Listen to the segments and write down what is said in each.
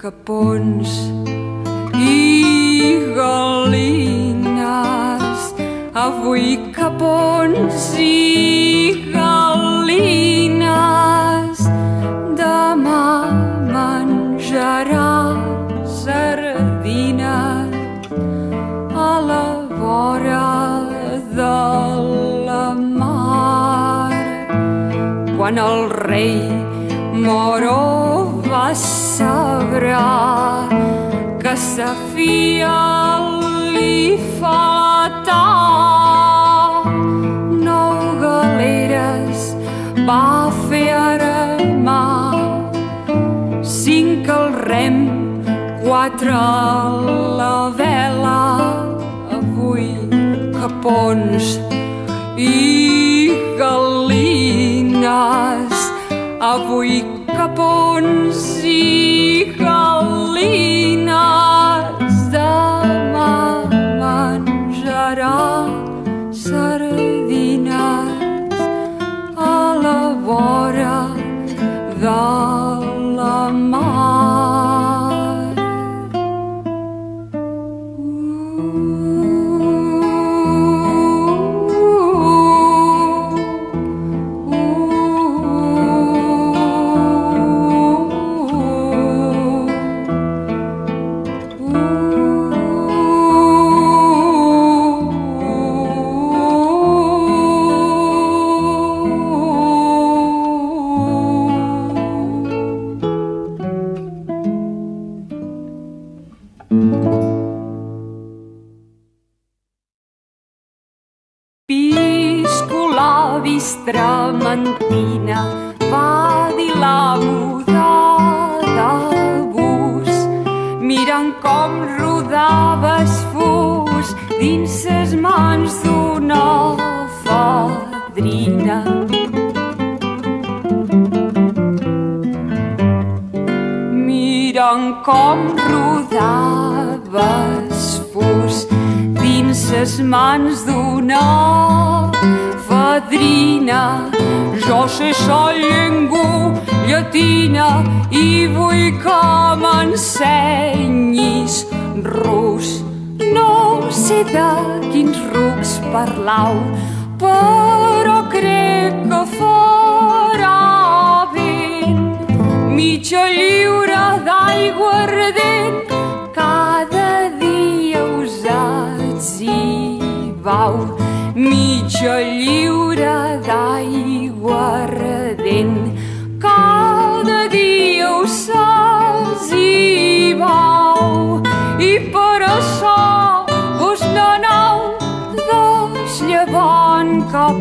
capons i galines. Avui capons i galines. Demà menjarà sardina a la vora del quan el rei Moró es sabrà que sa fia li fatal. Nou galeres va fer armar, cinc al rem, quatre a la vela. Avui a Pons i Galines, avui Caponzica. bistra va dir la de bus, mirant com rodaves fus dins ses mans d'una fadrina. Mirant com rodaves fus ses mans d'una fadrina. Jo sé això llengu llatina i vull que m'ensenyis rus. No sé de quins rucs parlau, però crec que farà vent. Mitja lliure d'aigua ardent cau mitja lliure d'aigua redent. Cada dia ho sols i vau i per això us n'anau deslevant cap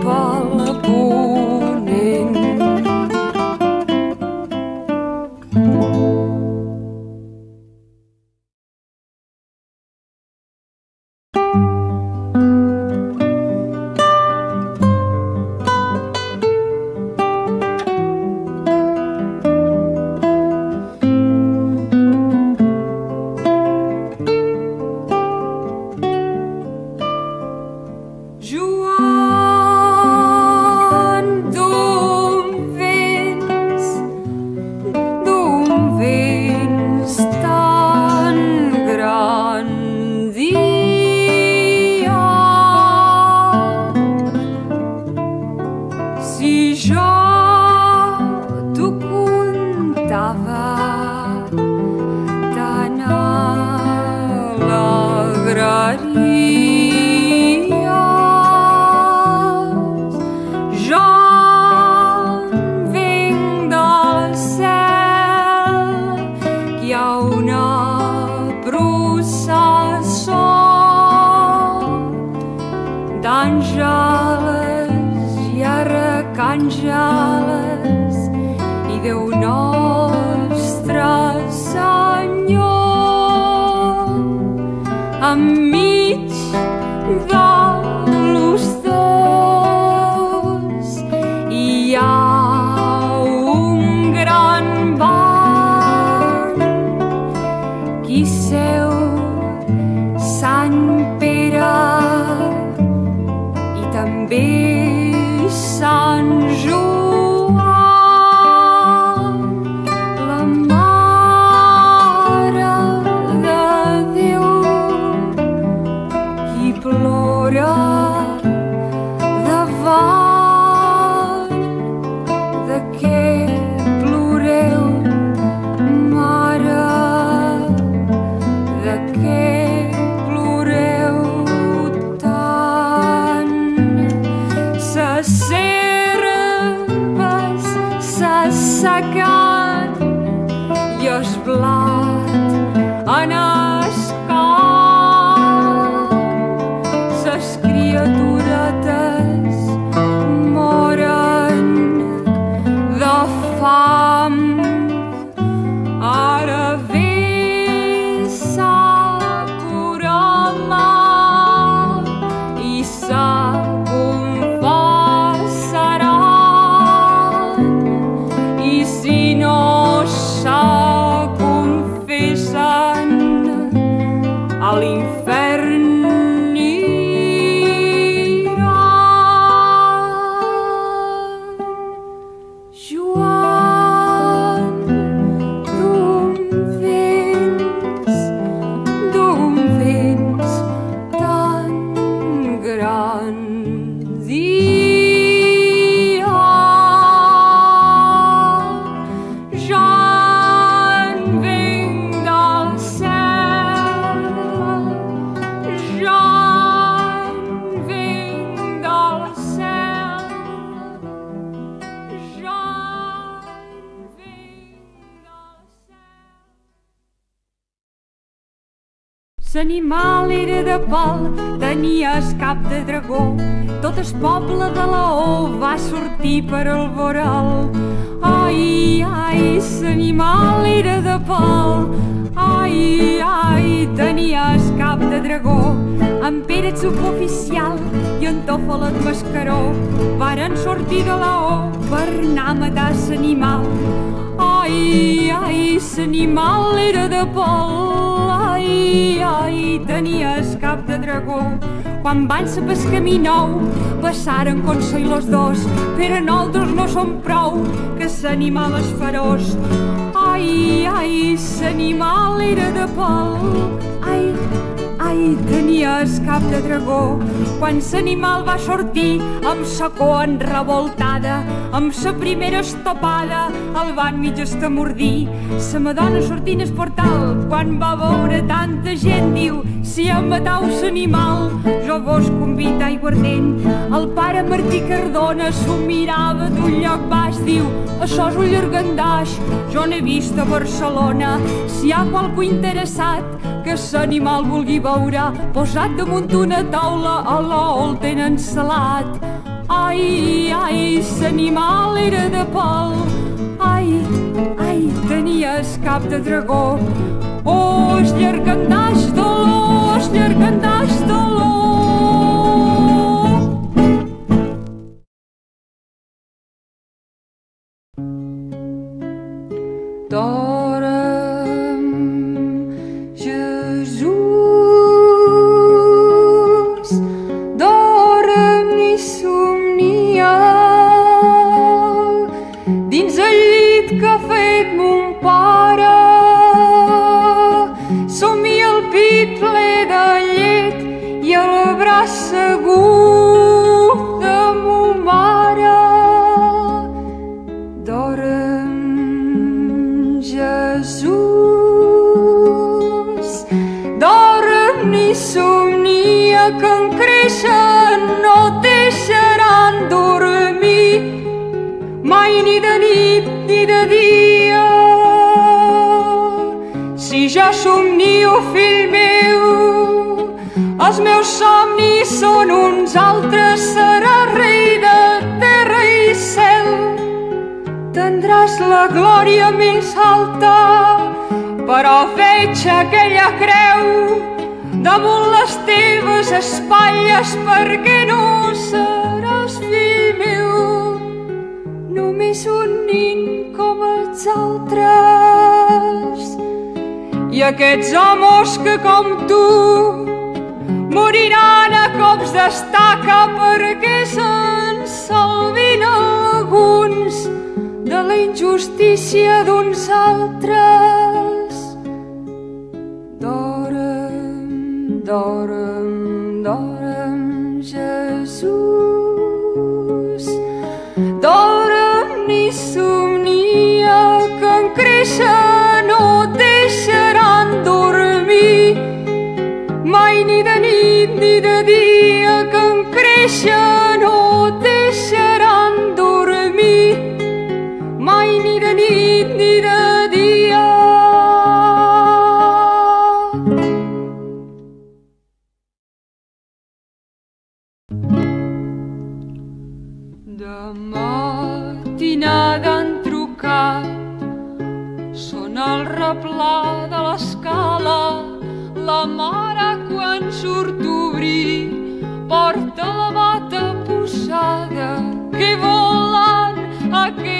amici. Era de pal, tenia el cap de dragó. Tot el poble de l'Aó va sortir per al voral. Ai, ai, l'animal era de pal. Ai, ai, tenia el cap de dragó. En Pere suboficial i en Tòfol el mascaró varen sortir de l'Aó per anar a matar l'animal. Ai, ai, l'animal era de pol, ai, ai, tenia el cap de dragó. Quan van saber el camí nou, passaren consell los dos, però nosaltres no som prou, que l'animal és feroç. Ai, ai, l'animal era de pol, ai, ai, tenia el cap de dragó. Quan l'animal va sortir amb sa cua enrevoltada, amb sa primera estopada, el van mig estamordir. Sa madona sortint el portal, quan va veure tanta gent, diu, si em matau l'animal, jo vos convida a aiguardent. El pare Martí Cardona s'ho mirava d'un lloc baix, diu, això és un llargandaix, jo n'he vist a Barcelona. Si hi ha qualcú interessat que l'animal vulgui veure, posat damunt una taula a l'ol tenen salat. Ai, ai, l'animal era de pal, ai, ai, tenia el cap de dragó. Oh, llargandaix dolor, es meus somnis són un uns altres serà rei de terra i cel. Tendràs la glòria més alta, però veig aquella creu damunt les teves espatlles perquè no seràs fill meu, només un nin com els altres. I aquests homes que com tu moriran a cops d'estaca perquè se'n salvin alguns de la injustícia d'uns altres. Dorem, dorem, dorem, Jesús. Dorem ni somnia que en créixer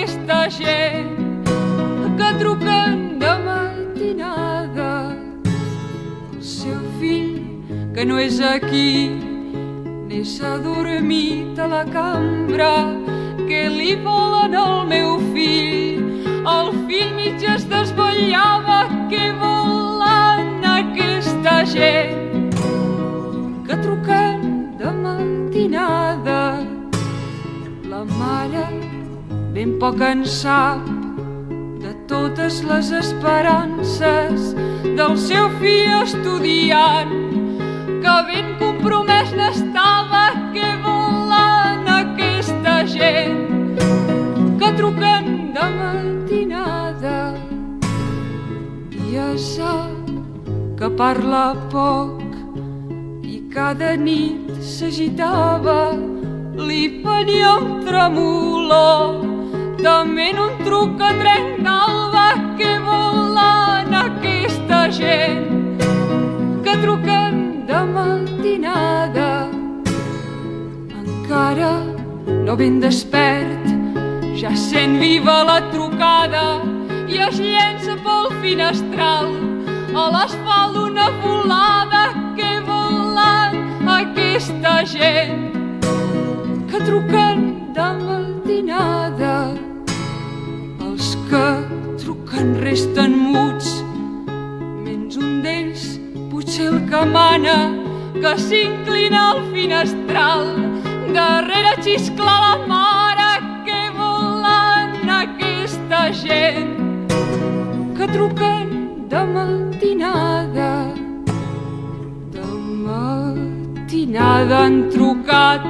aquesta gent que truquen de matinada. El seu fill que no és aquí ni s'ha dormit a la cambra. Que li volen al meu fill? El fill mig es desvetllava que volen aquesta gent? Que truquen de matinada. La mare ben poc en sap de totes les esperances del seu fill estudiant que ben compromès n'estava que volen aquesta gent que truquen de matinada. I ja sap que parla poc i cada nit s'agitava li venia un tremolor en un truc a trenc d'alba que volen aquesta gent que truquen de matinada. Encara no ben despert ja sent viva la trucada i es llença pel finestral. A l'asfalt una volada que volen aquesta gent que truquen de matinada truquen resten muts. Menys un d'ells potser el que mana que s'inclina al finestral. Darrere xiscla la mare que volen aquesta gent? Que truquen de matinada de matinada han trucat.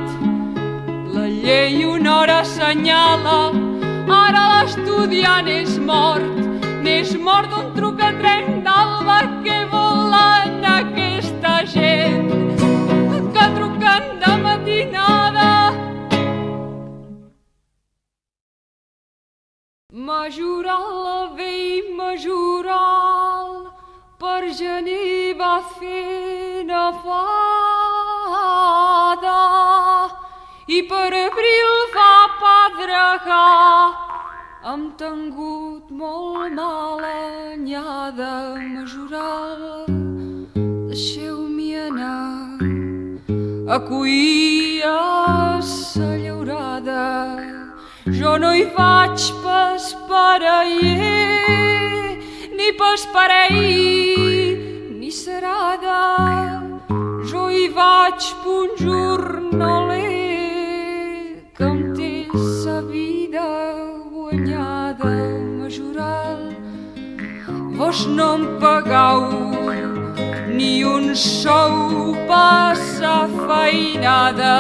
La llei una hora assenyala ara l'estudiant és mort n'és mort d'un truc a tren d'alba que volen aquesta gent. Que truquen de matinada. Majoral la vell majoral per gener va fer nevada i per abril va pedregar hem tingut molt mala anyada majoral deixeu-m'hi anar. A cuir a sa llaurada. Jo no hi vaig pas per ahir, ni pas per ahir, ni serada. Jo hi vaig un jornaler Vos no em pagau ni un sou per sa feinada,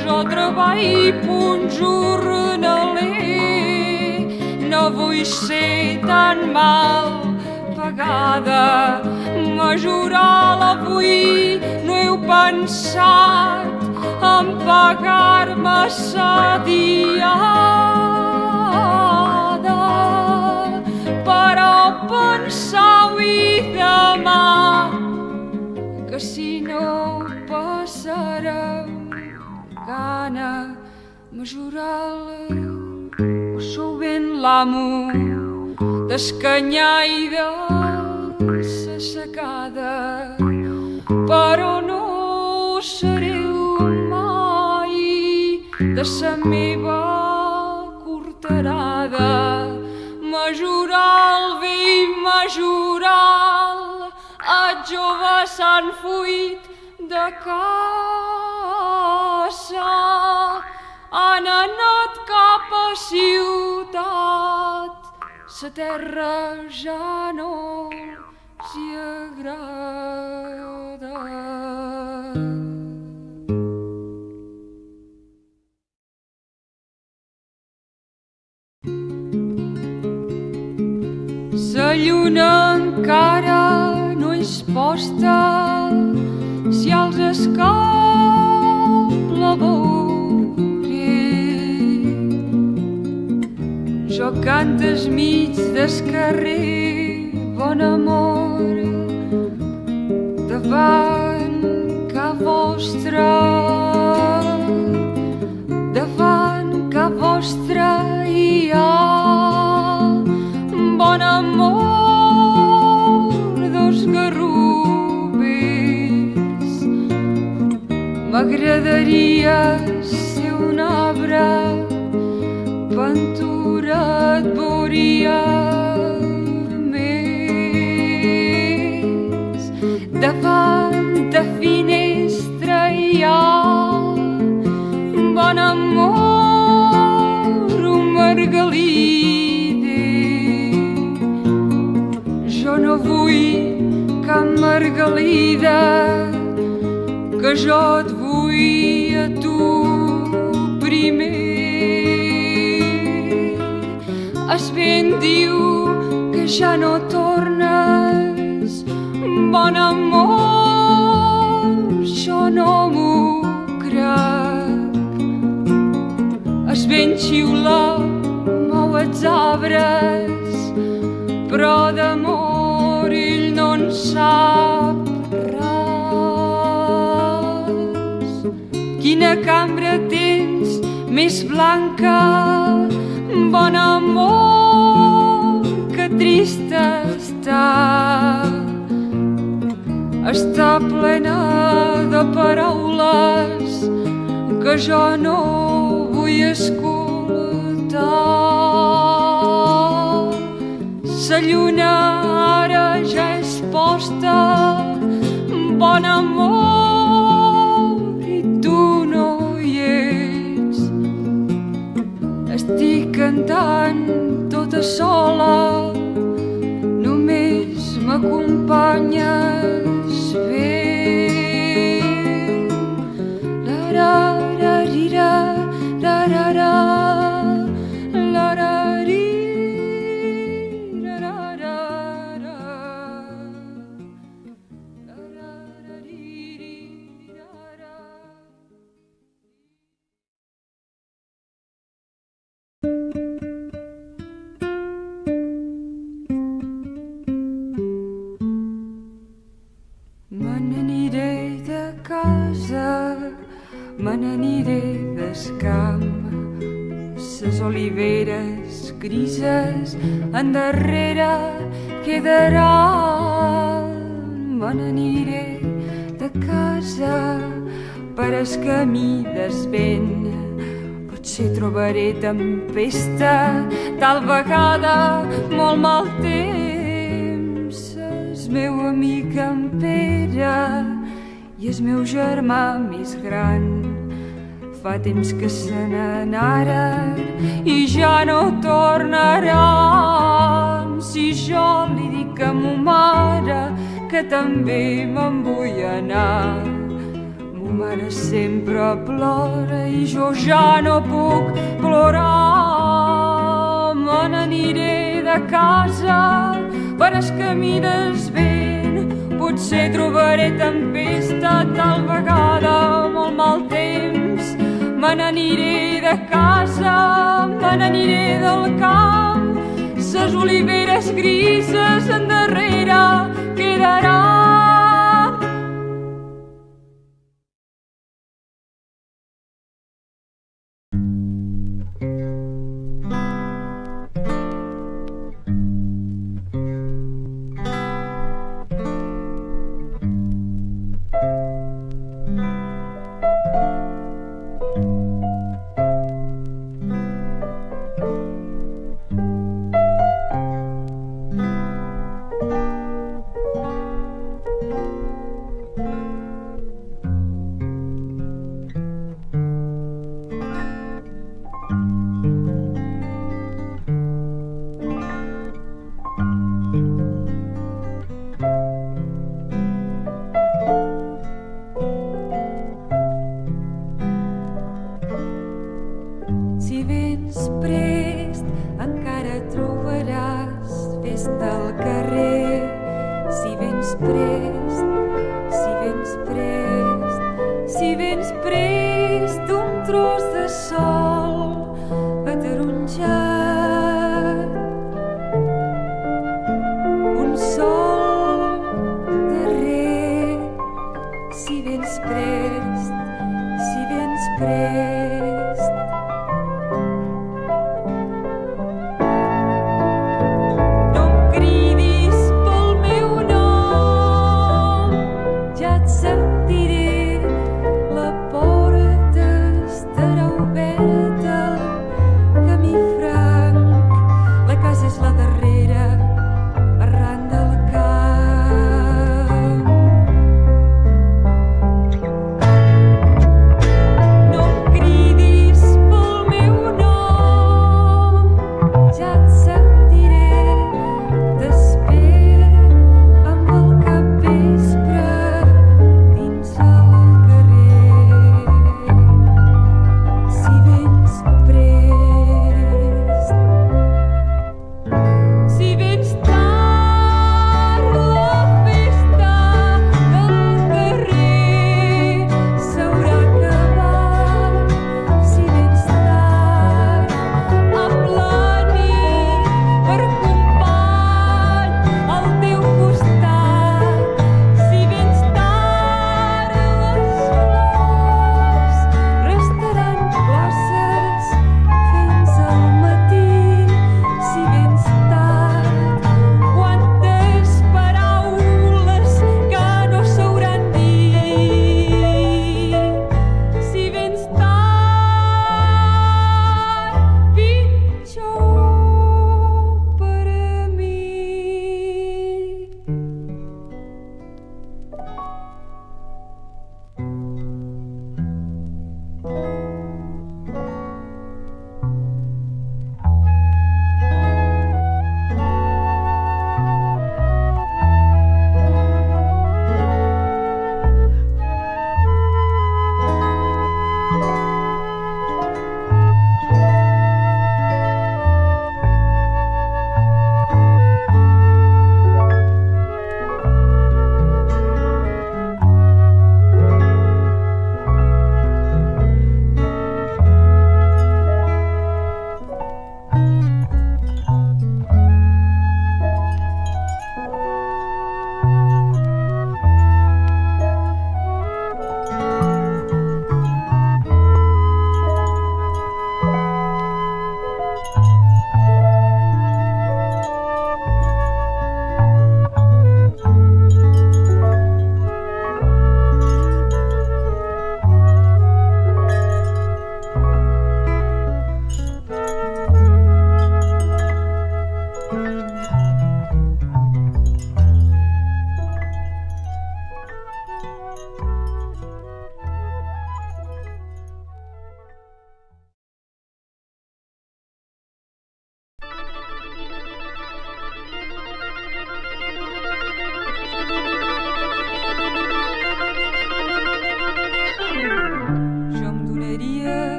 jo treballo un jornaler, no vull ser tan mal pagada. Majoral avui no heu pensat en pagar-me sa diada pensau-hi demà que si no passarem gana mesurar-la sou ben l'amo d'escanyar i de sa secada però no sereu mai de sa meva corterada mesural mesural els joves s'han fuit de casa han anat cap a ciutat sa terra ja no s'hi agrada. La lluna encara no és posta si els escau la veuré. Jo cantes mig del carrer, bon amor, davant ca vostra, M'agradaria ser un arbre, ventura et veuria més. Davant de finestra hi ha bon amor, un margalida jo no vull cap margalida, que jo et vull a tu primer. Es vent diu que ja no tornes, bon amor, jo no m'ho crec. Es vent xiula, mou els arbres, però d'amor ell no en sap Quina cambra tens més blanca, bon amor, que trista està. Està plena de paraules que jo no vull escoltar. La lluna ara ja és posta, bon amor, Estic cantant tota sola, només m'acompanyes vent. La ra ra ri ra me n'aniré des camp. Ses oliveres grises endarrere quedaran. Me n'aniré de casa per es camí des vent. Potser trobaré tempesta, tal vegada molt mal temps. Es meu amic en Pere i el meu germà més gran. Fa temps que se n'anaren i ja no tornaran. Si jo li dic a mo mare que també me'n vull anar, mo mare sempre plora i jo ja no puc plorar. Me n'aniré de casa per es camí del vent. Potser trobaré tempesta tal vegada molt mal temps me n'aniré de casa, me n'aniré del camp, ses oliveres grises endarrere quedaran.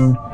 Fes com